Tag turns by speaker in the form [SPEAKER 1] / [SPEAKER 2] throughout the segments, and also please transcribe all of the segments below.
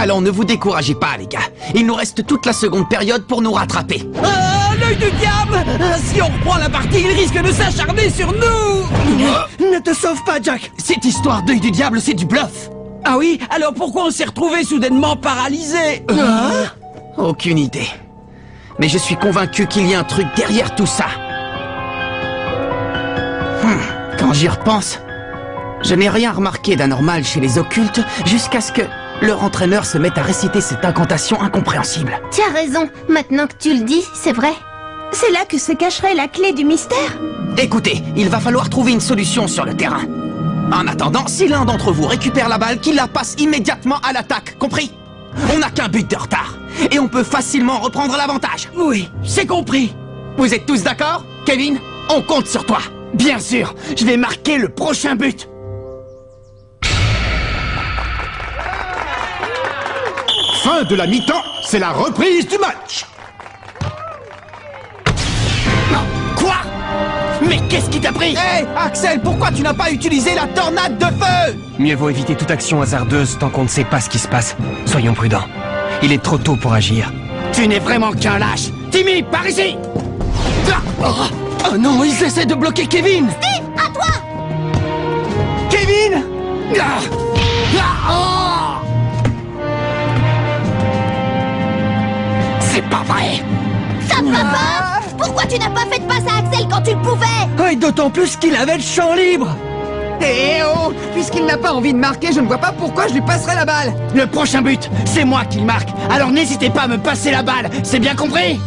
[SPEAKER 1] Allons, ne vous découragez pas, les gars. Il nous reste toute la seconde période pour nous rattraper.
[SPEAKER 2] Ah, l'œil du diable Si on reprend la partie, il risque de s'acharner sur nous
[SPEAKER 3] Ne te sauve pas, Jack
[SPEAKER 1] Cette histoire d'œil du diable, c'est du bluff.
[SPEAKER 2] Ah oui Alors pourquoi on s'est retrouvé soudainement paralysé
[SPEAKER 1] Aucune idée. Mais je suis convaincu qu'il y a un truc derrière tout ça. Hmm, Quand j'y repense, je n'ai rien remarqué d'anormal chez les occultes jusqu'à ce que leur entraîneur se mette à réciter cette incantation incompréhensible.
[SPEAKER 4] Tu as raison, maintenant que tu le dis, c'est vrai.
[SPEAKER 5] C'est là que se cacherait la clé du mystère
[SPEAKER 1] Écoutez, il va falloir trouver une solution sur le terrain. En attendant, si l'un d'entre vous récupère la balle, qu'il la passe immédiatement à l'attaque, compris? On n'a qu'un but de retard, et on peut facilement reprendre l'avantage.
[SPEAKER 2] Oui, c'est compris
[SPEAKER 1] Vous êtes tous d'accord? Kevin, on compte sur toi.
[SPEAKER 3] Bien sûr, je vais marquer le prochain but
[SPEAKER 6] Fin de la mi-temps, c'est la reprise du match.
[SPEAKER 3] Quoi? Mais qu'est-ce qui t'a pris?
[SPEAKER 1] Hé, Axel, pourquoi tu n'as pas utilisé la tornade de feu?
[SPEAKER 7] Mieux vaut éviter toute action hasardeuse tant qu'on ne sait pas ce qui se passe. Soyons prudents. Il est trop tôt pour agir.
[SPEAKER 3] Tu n'es vraiment qu'un lâche. Timmy, par ici! Ah, oh,
[SPEAKER 1] Oh non, ils essaient de bloquer Kevin.
[SPEAKER 4] Steve, à toi.
[SPEAKER 1] Kevin?
[SPEAKER 3] Ah, ah, oh C'est pas vrai.
[SPEAKER 4] Ça pas. Pourquoi tu n'as pas fait de passe à Axel quand tu le pouvais
[SPEAKER 2] Oh, et d'autant plus qu'il avait le champ libre.
[SPEAKER 8] Eh oh Puisqu'il n'a pas envie de marquer, je ne vois pas pourquoi je lui passerai la balle.
[SPEAKER 3] Le prochain but, c'est moi qui le marque. Alors n'hésitez pas à me passer la balle, c'est bien compris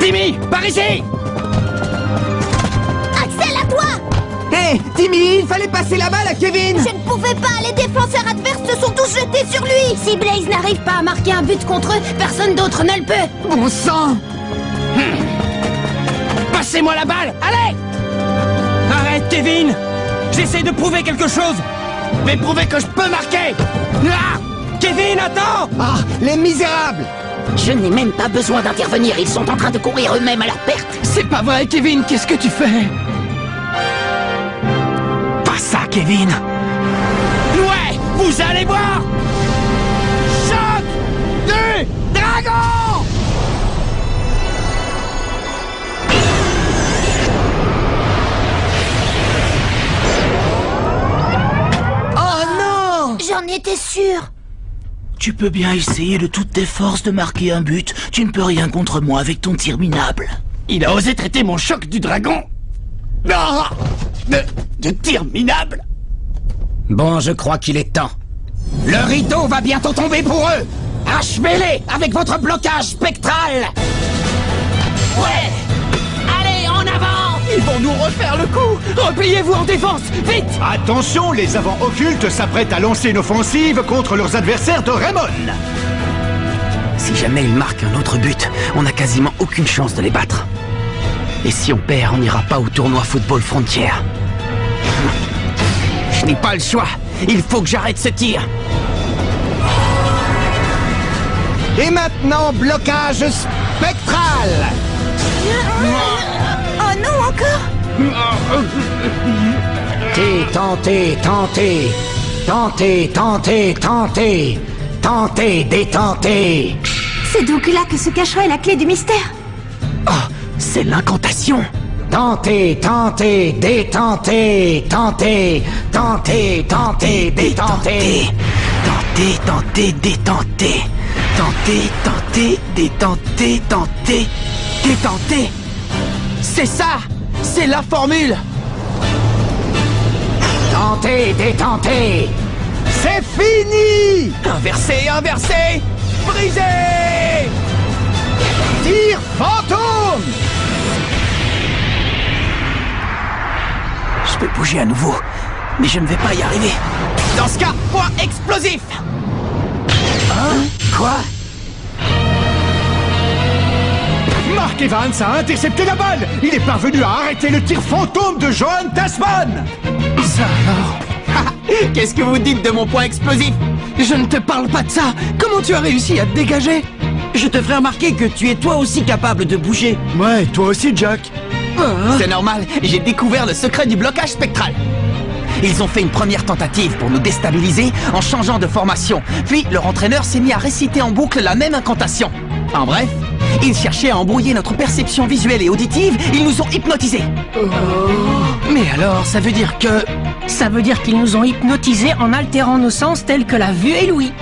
[SPEAKER 3] Timmy, par ici.
[SPEAKER 4] Axel, à toi
[SPEAKER 8] Hé Timmy, il fallait passer la balle à Kevin.
[SPEAKER 4] Je ne pouvais pas, les défenseurs adverses se sont tous jetés sur lui. Si Blaze n'arrive pas à marquer un but contre eux, personne d'autre ne le peut.
[SPEAKER 8] Bon sang.
[SPEAKER 3] Passez-moi la balle, allez.
[SPEAKER 2] Arrête, Kevin. J'essaie de prouver quelque chose
[SPEAKER 3] Mais prouvez que je peux marquer. Ah
[SPEAKER 2] Kevin, attends.
[SPEAKER 8] Ah, les misérables.
[SPEAKER 9] Je n'ai même pas besoin d'intervenir, ils sont en train de courir eux-mêmes à leur perte.
[SPEAKER 1] C'est pas vrai, Kevin, qu'est-ce que tu fais? Kevin.
[SPEAKER 3] Ouais, vous allez voir. Choc du dragon.
[SPEAKER 2] Oh non.
[SPEAKER 4] J'en étais sûre.
[SPEAKER 2] Tu peux bien essayer de toutes tes forces de marquer un but. Tu ne peux rien contre moi avec ton tir minable.
[SPEAKER 3] Il a osé traiter mon choc du dragon. Ah de, de tir minable
[SPEAKER 1] Bon, je crois qu'il est temps. Le rideau va bientôt tomber pour eux Achevez-les avec votre blocage spectral
[SPEAKER 9] Ouais Allez, en avant
[SPEAKER 2] Ils vont nous refaire le coup Repliez-vous en défense Vite
[SPEAKER 6] Attention, les avants occultes s'apprêtent à lancer une offensive contre leurs adversaires de Raymond.
[SPEAKER 1] Si jamais ils marquent un autre but, on n'a quasiment aucune chance de les battre. Et si on perd, on n'ira pas au tournoi Football Frontière. Je n'ai pas le choix. Il faut que j'arrête ce tir.
[SPEAKER 8] Et maintenant, blocage spectral
[SPEAKER 5] Oh non, encore
[SPEAKER 8] Tentez, tentez, tentez, tentez, tentez, tentez, tentez, détentez
[SPEAKER 5] C'est donc là que se cacherait la clé du mystère
[SPEAKER 1] Oh, c'est l'incantation.
[SPEAKER 8] Tentez, tentez, détentez, tentez, tentez, tentez, détentez.
[SPEAKER 1] Tentez, tentez, détentez. Tentez, tentez, détentez, tentez, détentez. C'est ça C'est la formule.
[SPEAKER 8] Tentez, détentez. C'est fini.
[SPEAKER 1] Inversé, inversé. Brisé.
[SPEAKER 8] Tir fantôme
[SPEAKER 1] Je peux bouger à nouveau, mais je ne vais pas y arriver. Dans ce cas, point explosif. Hein? Quoi?
[SPEAKER 6] Mark Evans a intercepté la balle. Il est parvenu à arrêter le tir fantôme de Johan Tasman.
[SPEAKER 1] Ça alors Qu'est-ce que vous dites de mon point explosif?
[SPEAKER 2] Je ne te parle pas de ça. Comment tu as réussi à te dégager? Je te ferai remarquer que tu es toi aussi capable de bouger.
[SPEAKER 3] Ouais, toi aussi, Jack
[SPEAKER 1] C'est normal, j'ai découvert le secret du blocage spectral. Ils ont fait une première tentative pour nous déstabiliser en changeant de formation. Puis leur entraîneur s'est mis à réciter en boucle la même incantation. En bref, ils cherchaient à embrouiller notre perception visuelle et auditive, ils nous ont hypnotisés.
[SPEAKER 2] Mais alors, ça veut dire que...
[SPEAKER 10] Ça veut dire qu'ils nous ont hypnotisés en altérant nos sens tels que la vue et l'ouïe.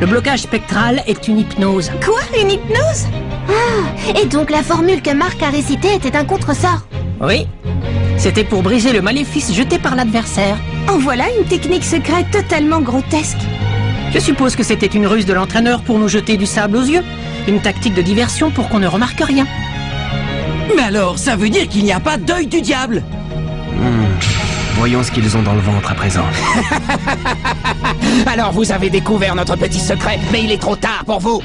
[SPEAKER 10] Le blocage spectral est une hypnose.
[SPEAKER 5] Quoi? Une hypnose?
[SPEAKER 4] Ah, et donc la formule que Marc a récitée était un contresort.
[SPEAKER 10] Oui. C'était pour briser le maléfice jeté par l'adversaire.
[SPEAKER 5] En voilà une technique secrète totalement grotesque.
[SPEAKER 10] Je suppose que c'était une ruse de l'entraîneur pour nous jeter du sable aux yeux. Une tactique de diversion pour qu'on ne remarque rien.
[SPEAKER 2] Mais alors, ça veut dire qu'il n'y a pas d'œil du diable
[SPEAKER 7] Voyons ce qu'ils ont dans le ventre à présent.
[SPEAKER 1] Alors vous avez découvert notre petit secret, mais il est trop tard pour vous.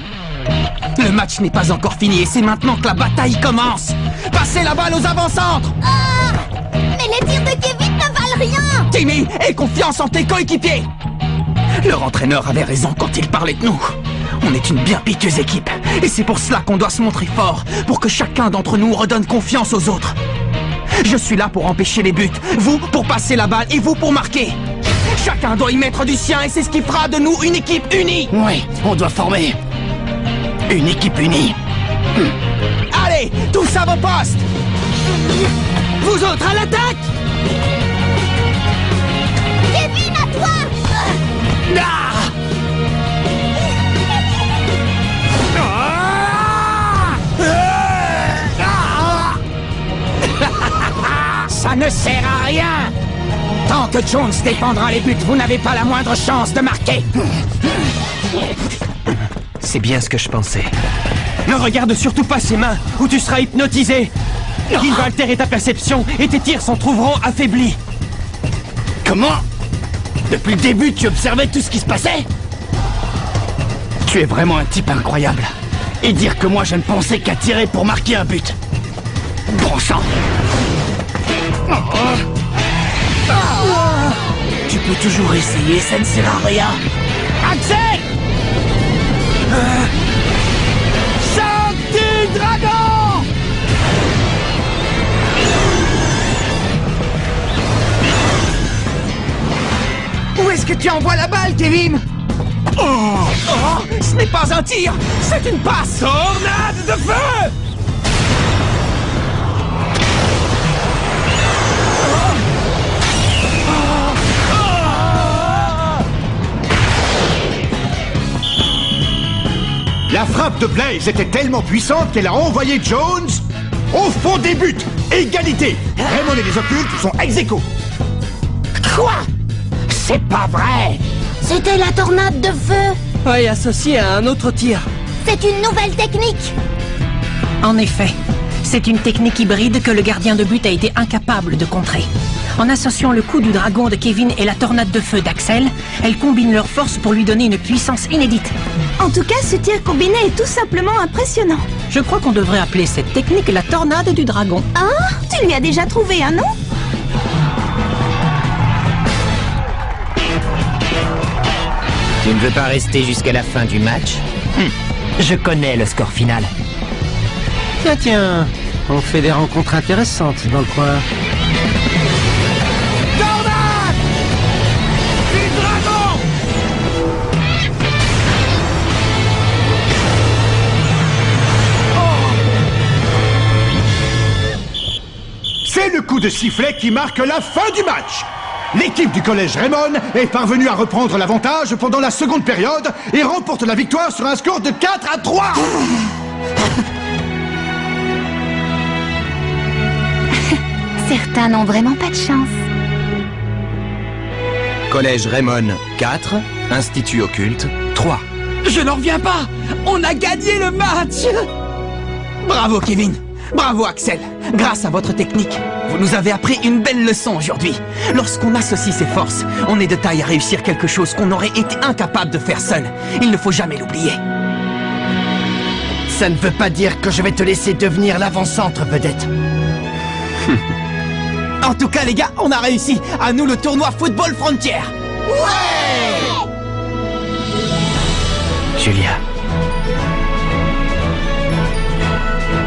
[SPEAKER 1] Le match n'est pas encore fini et c'est maintenant que la bataille commence. Passez la balle aux avant-centres.
[SPEAKER 4] Mais les tirs de Kevin ne valent rien
[SPEAKER 1] Timmy, aie confiance en tes coéquipiers. Leur entraîneur avait raison quand il parlait de nous. On est une bien piteuse équipe. Et c'est pour cela qu'on doit se montrer fort, pour que chacun d'entre nous redonne confiance aux autres. Je suis là pour empêcher les buts, vous pour passer la balle et vous pour marquer. Chacun doit y mettre du sien et c'est ce qui fera de nous une équipe unie.
[SPEAKER 3] Oui, on doit former une équipe unie.
[SPEAKER 1] Allez, tous à vos postes Vous autres à l'attaque.
[SPEAKER 4] Kevin, à toi.
[SPEAKER 1] Ah.
[SPEAKER 3] Ça ne sert à rien. Tant que Jones défendra les buts, vous n'avez pas la moindre chance de marquer
[SPEAKER 7] C'est bien ce que je pensais.
[SPEAKER 6] Ne regarde surtout pas ses mains, ou tu seras hypnotisé. Il va altérer ta perception et tes tirs s'en trouveront affaiblis.
[SPEAKER 3] Comment? Depuis le début, tu observais tout ce qui se passait? Tu es vraiment un type incroyable. Et dire que moi je ne pensais qu'à tirer pour marquer un but. Bon sang
[SPEAKER 2] Tu peux toujours essayer, ça ne sert à rien.
[SPEAKER 3] Axel Du dragon!
[SPEAKER 8] Où est-ce que tu envoies la balle, Kevin?
[SPEAKER 1] Oh Ce n'est pas un tir, c'est une passe. Tornade de feu
[SPEAKER 6] La frappe de Blaze était tellement puissante qu'elle a envoyé Jones au fond des buts. Égalité. Raymond et les occultes sont ex aequo.
[SPEAKER 3] Quoi? C'est pas vrai
[SPEAKER 4] C'était la tornade de feu
[SPEAKER 10] Oui, associé à un autre tir.
[SPEAKER 4] C'est une nouvelle technique
[SPEAKER 10] En effet, c'est une technique hybride que le gardien de but a été incapable de contrer. En associant le coup du dragon de Kevin et la tornade de feu d'Axel, elle combine leurs forces pour lui donner une puissance inédite.
[SPEAKER 5] En tout cas, ce tir combiné est tout simplement impressionnant.
[SPEAKER 10] Je crois qu'on devrait appeler cette technique la tornade du dragon.
[SPEAKER 5] Hein? Tu lui as déjà trouvé un nom
[SPEAKER 9] Tu ne veux pas rester jusqu'à la fin du match? Hum, Je connais le score final.
[SPEAKER 11] Tiens, tiens, on fait des rencontres intéressantes dans le coin.
[SPEAKER 6] Coup de sifflet qui marque la fin du match. L'équipe du collège Raymond est parvenue à reprendre l'avantage pendant la seconde période et remporte la victoire sur un score de 4 à 3.
[SPEAKER 4] Certains n'ont vraiment pas de chance.
[SPEAKER 1] Collège Raymond 4, Institut Occulte 3.
[SPEAKER 2] Je n'en reviens pas On a gagné le match
[SPEAKER 1] Bravo Kevin Bravo Axel Grâce à votre technique, vous nous avez appris une belle leçon aujourd'hui. Lorsqu'on associe ses forces, on est de taille à réussir quelque chose qu'on aurait été incapable de faire seul. Il ne faut jamais l'oublier.
[SPEAKER 3] Ça ne veut pas dire que je vais te laisser devenir l'avant-centre, vedette.
[SPEAKER 1] En tout cas les gars, on a réussi À nous le tournoi Football Frontier
[SPEAKER 7] Julia.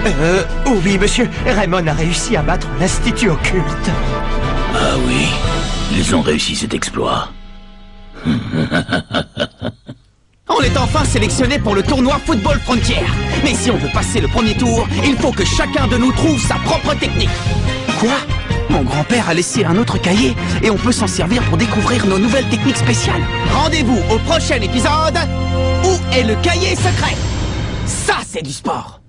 [SPEAKER 7] Euh, oui, monsieur. Raymond a réussi à battre l'Institut occulte.
[SPEAKER 2] Ah oui, ils ont réussi cet exploit.
[SPEAKER 1] On est enfin sélectionné pour le tournoi Football Frontier. Mais si on veut passer le premier tour, il faut que chacun de nous trouve sa propre technique. Quoi? Mon grand-père a laissé un autre cahier et on peut s'en servir pour découvrir nos nouvelles techniques spéciales. Rendez-vous au prochain épisode. Où est le cahier secret Ça, c'est du sport.